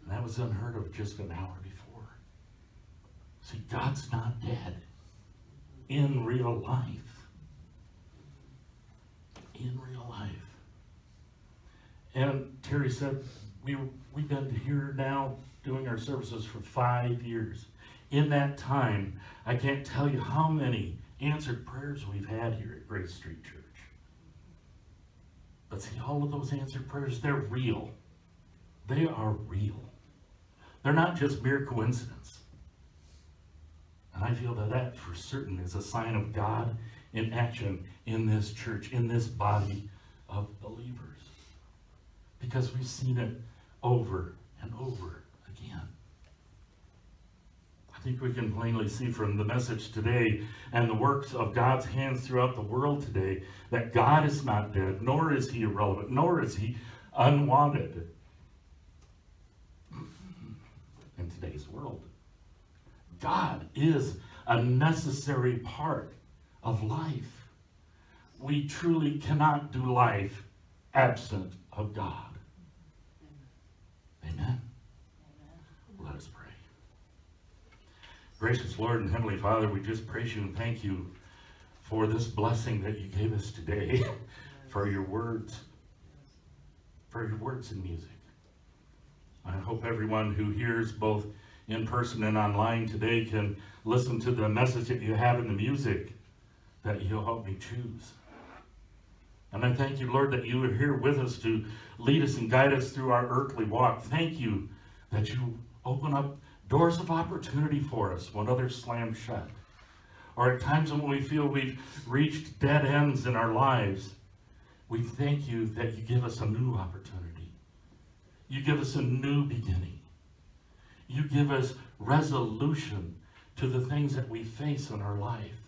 And that was unheard of just an hour before. See, God's not dead in real life. In real life. And Terry said, we, we've been here now doing our services for five years. In that time, I can't tell you how many answered prayers we've had here at Grace Street Church. But see, all of those answered prayers, they're real. They are real. They're not just mere coincidence. And I feel that that for certain is a sign of God in action in this church, in this body of believers. Because we've seen it over and over again. I think we can plainly see from the message today and the works of God's hands throughout the world today that God is not dead, nor is he irrelevant, nor is he unwanted in today's world. God is a necessary part of life. We truly cannot do life absent of God. Amen. Let us pray. Gracious Lord and Heavenly Father, we just praise you and thank you for this blessing that you gave us today, for your words, for your words and music. I hope everyone who hears both in person and online today can listen to the message that you have in the music that you'll help me choose. And I thank you, Lord, that you are here with us to lead us and guide us through our earthly walk. Thank you that you open up doors of opportunity for us when others slam shut. Or at times when we feel we've reached dead ends in our lives, we thank you that you give us a new opportunity. You give us a new beginning. You give us resolution to the things that we face in our life.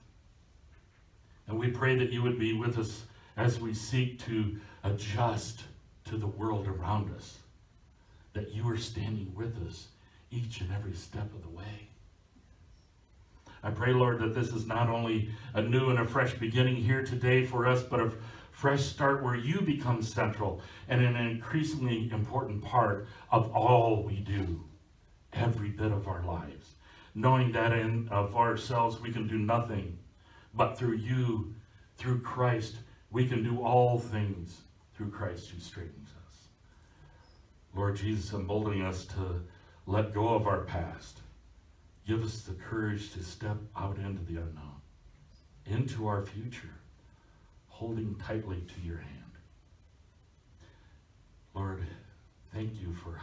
And we pray that you would be with us as we seek to adjust to the world around us, that you are standing with us each and every step of the way. I pray, Lord, that this is not only a new and a fresh beginning here today for us, but a fresh start where you become central and an increasingly important part of all we do, every bit of our lives. Knowing that in of ourselves we can do nothing, but through you, through Christ, we can do all things through Christ who strengthens us. Lord Jesus, emboldening us to let go of our past. Give us the courage to step out into the unknown, into our future, holding tightly to your hand. Lord, thank you for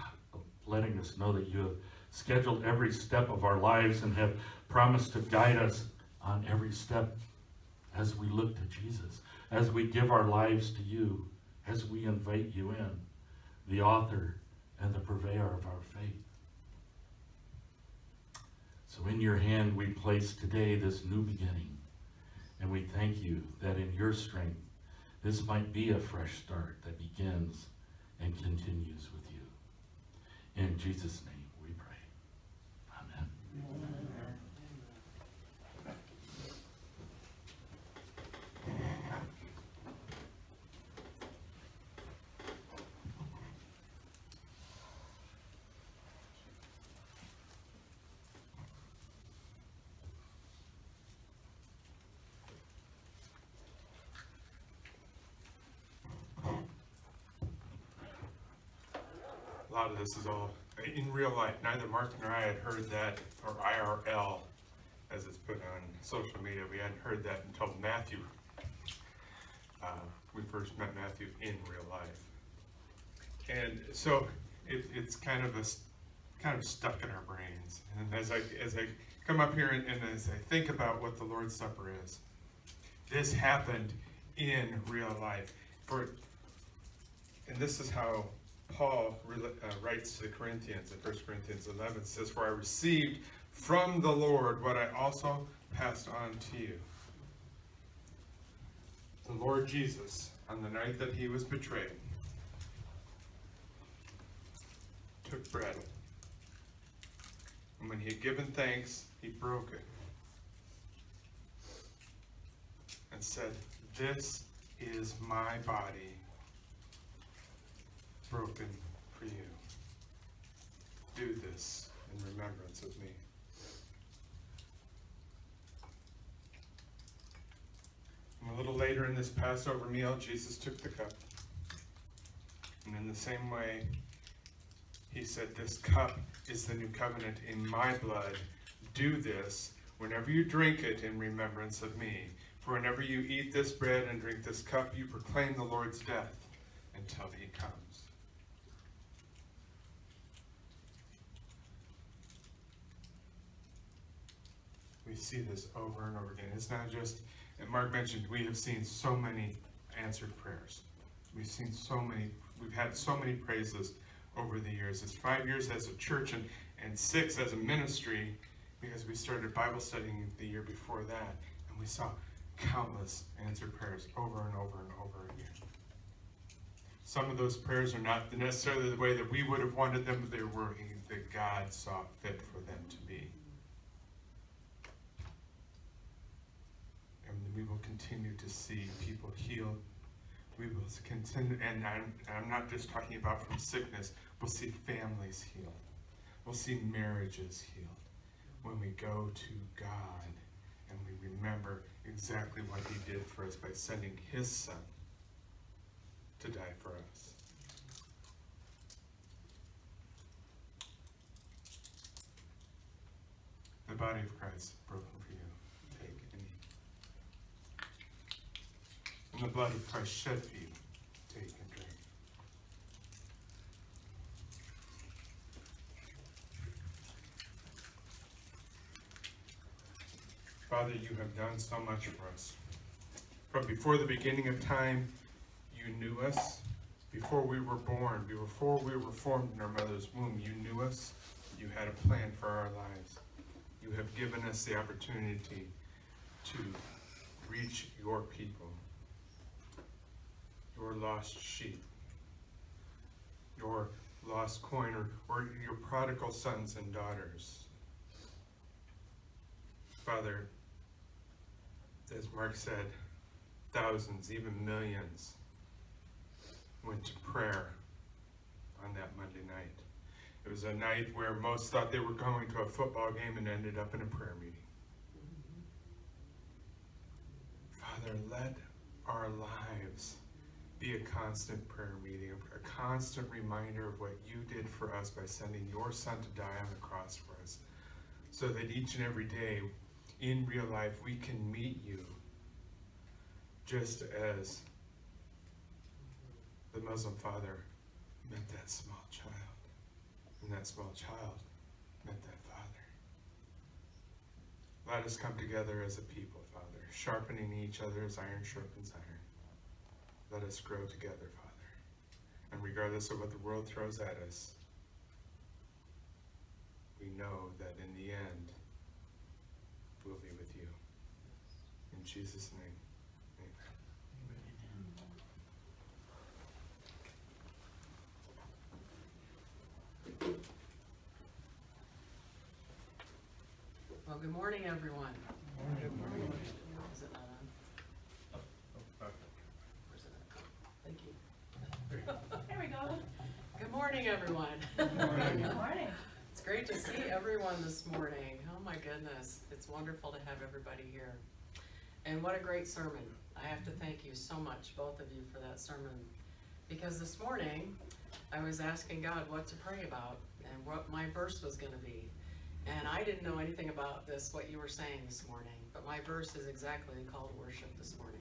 letting us know that you have scheduled every step of our lives and have promised to guide us on every step as we look to Jesus, as we give our lives to you, as we invite you in, the author and the purveyor of our faith. So in your hand we place today this new beginning. And we thank you that in your strength, this might be a fresh start that begins and continues with you. In Jesus' name we pray. Amen. A lot of this is all in real life. Neither Mark nor I had heard that, or IRL, as it's put on social media. We hadn't heard that until Matthew. Uh, we first met Matthew in real life, and so it, it's kind of a kind of stuck in our brains. And as I as I come up here and, and as I think about what the Lord's Supper is, this happened in real life. For and this is how Paul uh, writes to the Corinthians in 1 Corinthians 11 says, For I received from the Lord what I also passed on to you. The Lord Jesus, on the night that he was betrayed, took bread. And when he had given thanks, he broke it and said, This is my body broken for you. Do this in remembrance of me. And a little later in this Passover meal, Jesus took the cup. And in the same way, he said, This cup is the new covenant in my blood. Do this whenever you drink it in remembrance of me. For whenever you eat this bread and drink this cup, you proclaim the Lord's death until he comes. We see this over and over again. It's not just, and Mark mentioned, we have seen so many answered prayers. We've seen so many, we've had so many praises over the years. It's five years as a church and, and six as a ministry because we started Bible studying the year before that. And we saw countless answered prayers over and over and over again. Some of those prayers are not necessarily the way that we would have wanted them, but they were that God saw fit for them to be. And and we will continue to see people healed. We will continue, and I'm, I'm not just talking about from sickness, we'll see families healed. We'll see marriages healed when we go to God and we remember exactly what He did for us by sending His Son to die for us. The body of Christ broken for you. Take and eat. And the blood of Christ shed for you. Take and drink. Father, you have done so much for us. From before the beginning of time, you knew us. Before we were born, before we were formed in our mother's womb, you knew us. You had a plan for our lives. You have given us the opportunity to reach your people, your lost sheep, your lost coin, or, or your prodigal sons and daughters. Father, as Mark said, thousands, even millions went to prayer on that Monday night. It was a night where most thought they were going to a football game and ended up in a prayer meeting. Father, let our lives be a constant prayer meeting, a constant reminder of what you did for us by sending your son to die on the cross for us, so that each and every day in real life we can meet you just as the Muslim father met that small child, and that small child met that father. Let us come together as a people, Father, sharpening each other as iron sharpens iron. Let us grow together, Father. And regardless of what the world throws at us, we know that in the end, we'll be with you. In Jesus' name, amen. Well, good morning, everyone. Is it not on? Or is it on? Thank you. There we go. Good morning, everyone. Good morning. It's great to see everyone this morning. Oh my goodness, it's wonderful to have everybody here. And what a great sermon. I have to thank you so much, both of you, for that sermon. Because this morning, I was asking God what to pray about and what my verse was gonna be. And I didn't know anything about this, what you were saying this morning, but my verse is exactly called worship this morning.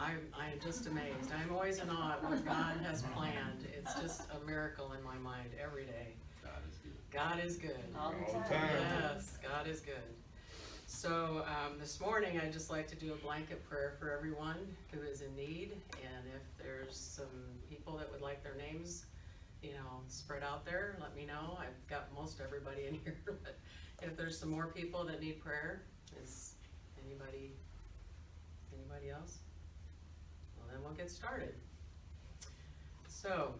I'm, I am just amazed. I'm always in awe at what God has planned. It's just a miracle in my mind every day. God is good. All the All the time. time. Yes, God is good. So, um, this morning, I'd just like to do a blanket prayer for everyone who is in need. And if there's some people that would like their names, you know, spread out there, let me know. I've got most everybody in here, but if there's some more people that need prayer, is anybody, anybody else? Then we'll get started. So,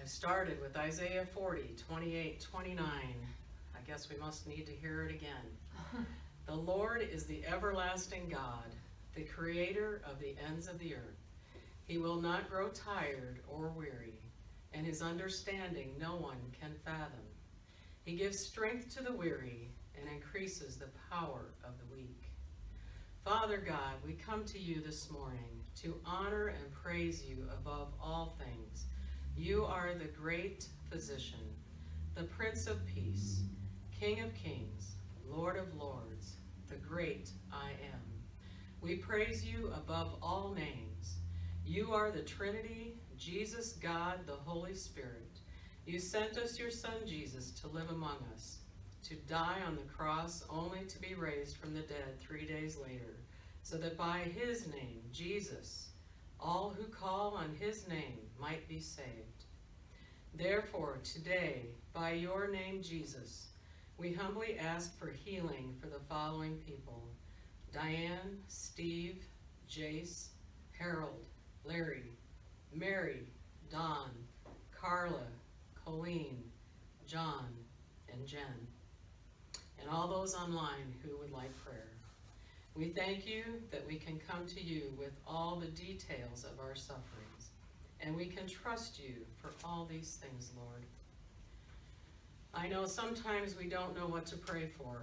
I've started with Isaiah 40, 28, 29. I guess we must need to hear it again. The Lord is the everlasting God, the creator of the ends of the earth. He will not grow tired or weary, and his understanding no one can fathom. He gives strength to the weary and increases the power of the weak. Father God, we come to you this morning to honor and praise you above all things. You are the great physician, the Prince of Peace, King of Kings, Lord of Lords, the great I am. We praise you above all names. You are the Trinity, Jesus, God, the Holy Spirit. You sent us your Son Jesus to live among us, to die on the cross only to be raised from the dead three days later, so that by his name, Jesus, all who call on his name might be saved. Therefore, today, by your name, Jesus, we humbly ask for healing for the following people Diane, Steve, Jace, Harold, Larry, Mary, Don, Carla, Colleen, John, and Jen, and all those online who would like prayer. We thank you that we can come to you with all the details of our sufferings, and we can trust you for all these things, Lord. I know sometimes we don't know what to pray for.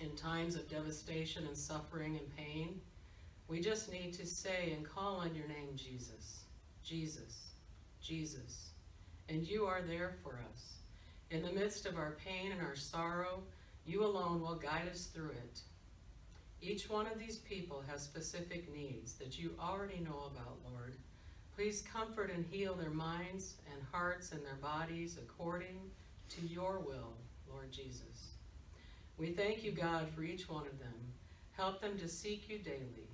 In times of devastation and suffering and pain, we just need to say and call on your name, Jesus, Jesus, Jesus. And you are there for us. In the midst of our pain and our sorrow, you alone will guide us through it. Each one of these people has specific needs that you already know about, Lord. Please comfort and heal their minds and hearts and their bodies according to your will, Lord Jesus. We thank you, God, for each one of them. Help them to seek you daily,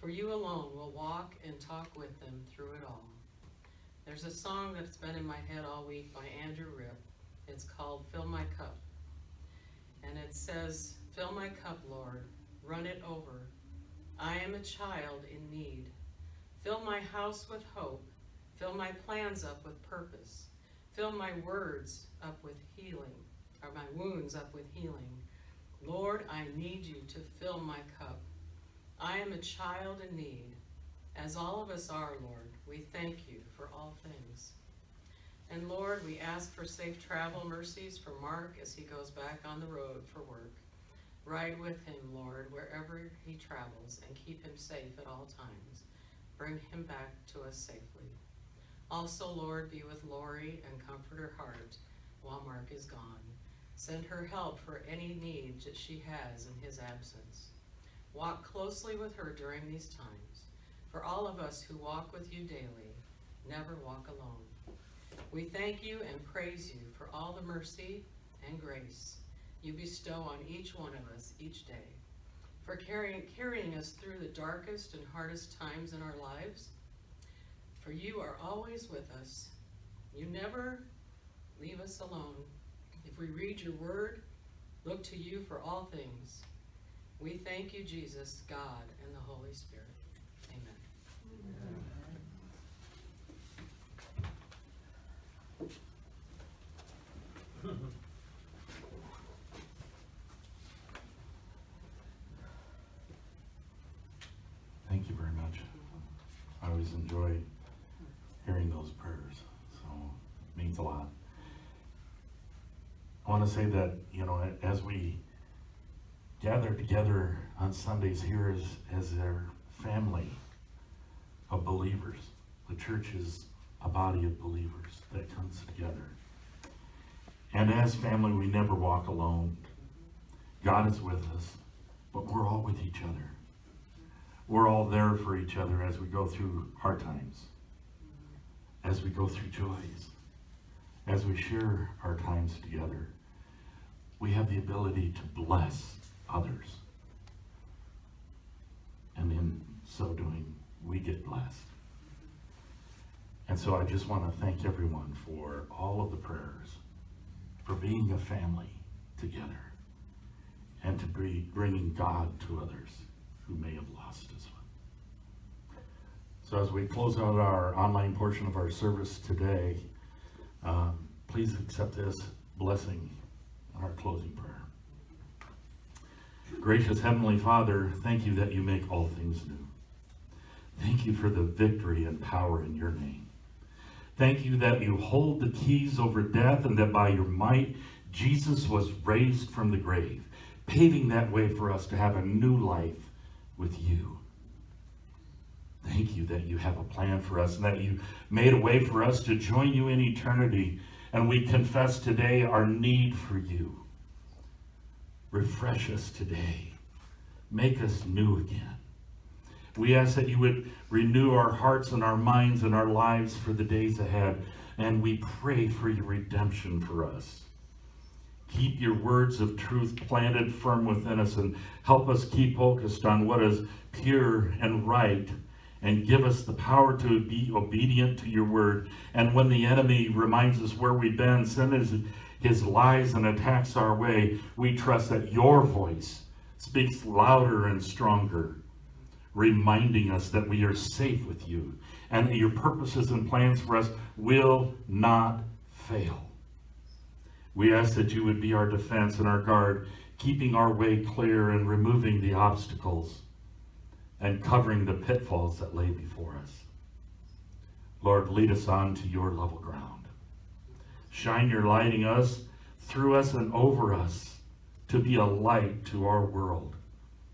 for you alone will walk and talk with them through it all. There's a song that's been in my head all week by Andrew Ripp. It's called Fill My Cup. And it says, Fill my cup, Lord, run it over. I am a child in need. Fill my house with hope. Fill my plans up with purpose. Fill my words up with healing, or my wounds up with healing. Lord, I need you to fill my cup. I am a child in need. As all of us are, Lord, we thank you for all things. And Lord, we ask for safe travel mercies for Mark as he goes back on the road for work. Ride with him, Lord, wherever he travels, and keep him safe at all times. Bring him back to us safely. Also, Lord, be with Lori and comfort her heart while Mark is gone. Send her help for any need that she has in his absence. Walk closely with her during these times. For all of us who walk with you daily, never walk alone. We thank you and praise you for all the mercy and grace you bestow on each one of us each day, for carrying, carrying us through the darkest and hardest times in our lives. For you are always with us. You never leave us alone. If we read your word, look to you for all things. We thank you, Jesus, God, and the Holy Spirit. Amen. Thank you very much. I always enjoy hearing those prayers, so it means a lot. I want to say that, you know, as we gather together on Sundays here as, as their family of believers, the church is a body of believers that comes together. And as family, we never walk alone. God is with us, but we're all with each other we're all there for each other as we go through hard times, as we go through joys, as we share our times together. We have the ability to bless others. And in so doing, we get blessed. And so I just want to thank everyone for all of the prayers, for being a family together, and to be bringing God to others who may have lost. So as we close out our online portion of our service today, um, please accept this blessing in our closing prayer. Gracious Heavenly Father, thank you that you make all things new. Thank you for the victory and power in your name. Thank you that you hold the keys over death and that by your might, Jesus was raised from the grave, paving that way for us to have a new life with you. Thank you that you have a plan for us and that you made a way for us to join you in eternity. And we confess today our need for you. Refresh us today. Make us new again. We ask that you would renew our hearts and our minds and our lives for the days ahead. And we pray for your redemption for us. Keep your words of truth planted firm within us and help us keep focused on what is pure and right and give us the power to be obedient to your word. And when the enemy reminds us where we've been, send his, his lies and attacks our way, we trust that your voice speaks louder and stronger, reminding us that we are safe with you and that your purposes and plans for us will not fail. We ask that you would be our defense and our guard, keeping our way clear and removing the obstacles and covering the pitfalls that lay before us. Lord, lead us on to your level ground. Shine your lighting us, through us, and over us to be a light to our world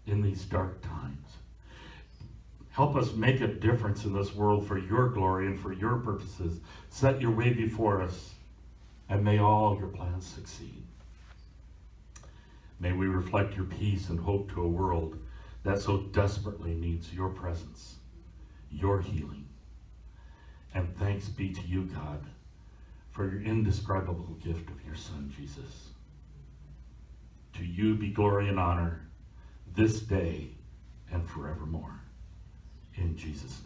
in these dark times. Help us make a difference in this world for your glory and for your purposes. Set your way before us, and may all your plans succeed. May we reflect your peace and hope to a world that so desperately needs your presence, your healing. And thanks be to you, God, for your indescribable gift of your Son, Jesus. To you be glory and honor this day and forevermore. In Jesus' name.